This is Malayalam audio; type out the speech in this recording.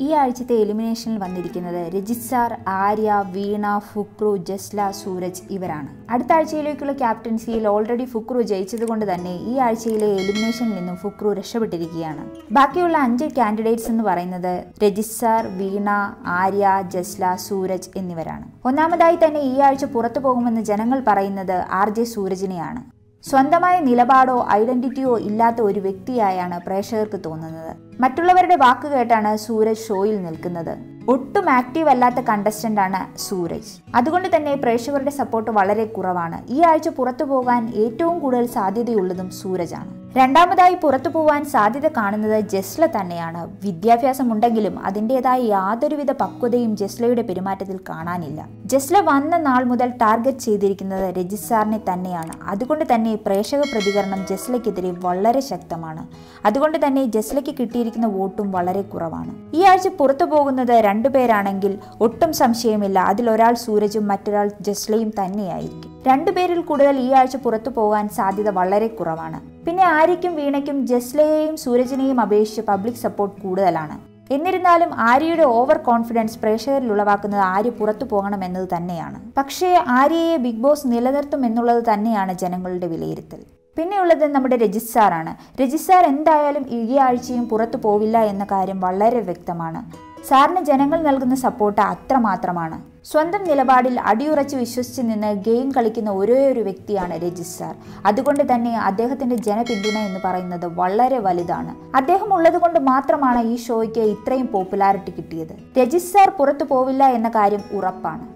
ഈ ആഴ്ചത്തെ എലിമിനേഷനിൽ വന്നിരിക്കുന്നത് രജിത് ആര്യ വീണ ഫുക്രു ജസ്ല സൂരജ് ഇവരാണ്. അടുത്ത ആഴ്ചയിലേക്കുള്ള ക്യാപ്റ്റൻസിയിൽ ഓൾറെഡി ഫുക്രു ജയിച്ചതുകൊണ്ട് തന്നെ ഈ ആഴ്ചയിലെ എലിമിനേഷനിൽ നിന്നും ഫുക്രു രക്ഷപ്പെട്ടിരിക്കുകയാണ്. ബാക്കിയുള്ള അഞ്ച് കാൻഡിഡേറ്റ്സ് എന്ന് പറയുന്നത് രജിത് വീണ ആര്യ ജസ്ല സൂരജ് എന്നിവരാണ്. ഒന്നാമതായി തന്നെ ഈ ആഴ്ച പുറത്തു പോകുമെന്ന് ജനങ്ങൾ പറയുന്നത് ആർ ജെ സൂരജിനെയാണ്. സ്വന്തമായ നിലപാടോ ഐഡന്റിറ്റിയോ ഇല്ലാത്ത ഒരു വ്യക്തിയായാണ് പ്രേക്ഷകർക്ക് തോന്നുന്നത്. മറ്റുള്ളവരുടെ വാക്ക് കേട്ടാണ് സൂരജ് ഷോയിൽ നിൽക്കുന്നത്. ഒട്ടും ആക്റ്റീവ് അല്ലാത്ത കണ്ടസ്റ്റന്റ് ആണ് സൂരജ്. അതുകൊണ്ട് തന്നെ പ്രേക്ഷകരുടെ സപ്പോർട്ട് വളരെ കുറവാണ്. ഈ ആഴ്ച പുറത്തു പോകാൻ ഏറ്റവും കൂടുതൽ സാധ്യതയുള്ളതും സൂരജാണ്. രണ്ടാമതായി പുറത്തു പോവാൻ സാധ്യത കാണുന്നത് ജസ്ല തന്നെയാണ്. വിദ്യാഭ്യാസം ഉണ്ടെങ്കിലും അതിന്റെതായ യാതൊരുവിധ പക്വതയും ജസ്ലയുടെ പെരുമാറ്റത്തിൽ കാണാനില്ല. ജസ്ല വന്ന നാൾ മുതൽ ടാർഗറ്റ് ചെയ്തിരിക്കുന്നത് രജിസ്ട്രാറിനെ തന്നെയാണ്. അതുകൊണ്ട് തന്നെ പ്രേക്ഷക പ്രതികരണം ജസ്ലയ്ക്കെതിരെ വളരെ ശക്തമാണ്. അതുകൊണ്ട് തന്നെ ജസ്ലയ്ക്ക് കിട്ടിയിരിക്കുന്ന വോട്ടും വളരെ കുറവാണ്. ഈ ആഴ്ച പുറത്തു പോകുന്നത് രണ്ടുപേരാണെങ്കിൽ ഒട്ടും സംശയമില്ല. അതിലൊരാൾ സൂരജും മറ്റൊരാൾ ജസ്ലയും തന്നെയായിരിക്കും. രണ്ടുപേരിൽ കൂടുതൽ ഈ ആഴ്ച പുറത്തു പോകാൻ സാധ്യത വളരെ കുറവാണ്. പിന്നെ ആര്യയ്ക്കും വീണയ്ക്കും ജസ്ലയെയും സൂരജിനെയും അപേക്ഷിച്ച് പബ്ലിക് സപ്പോർട്ട് കൂടുതലാണ്. എന്നിരുന്നാലും ആര്യയുടെ ഓവർ കോൺഫിഡൻസ് പ്രേക്ഷകരിൽ ഉളവാക്കുന്നത് ആര്യ പുറത്തു പോകണമെന്നത് തന്നെയാണ്. പക്ഷേ ആര്യയെ ബിഗ് ബോസ് നിലനിർത്തും എന്നുള്ളത് തന്നെയാണ് ജനങ്ങളുടെ വിലയിരുത്തൽ. പിന്നെയുള്ളത് നമ്മുടെ രജിസ്സാറാണ്. രജിസ്സാർ എന്തായാലും ഈ ആഴ്ചയും പുറത്തു പോവില്ല എന്ന കാര്യം വളരെ വ്യക്തമാണ്. സാറിന് ജനങ്ങൾ നൽകുന്ന സപ്പോർട്ട് അത്രമാത്രമാണ്. സ്വന്തം നിലപാടിൽ അടിയുറച്ച് വിശ്വസിച്ച് നിന്ന് ഗെയിം കളിക്കുന്ന ഒരേ ഒരു വ്യക്തിയാണ് രജിത് സാർ അതുകൊണ്ട് തന്നെ അദ്ദേഹത്തിന്റെ ജനപിന്തുണ എന്ന് പറയുന്നത് വളരെ വലുതാണ്. അദ്ദേഹം ഉള്ളതുകൊണ്ട് മാത്രമാണ് ഈ ഷോയ്ക്ക് ഇത്രയും പോപ്പുലാരിറ്റി കിട്ടിയത്. രജിത് സാർ പുറത്തു പോവില്ല എന്ന കാര്യം ഉറപ്പാണ്.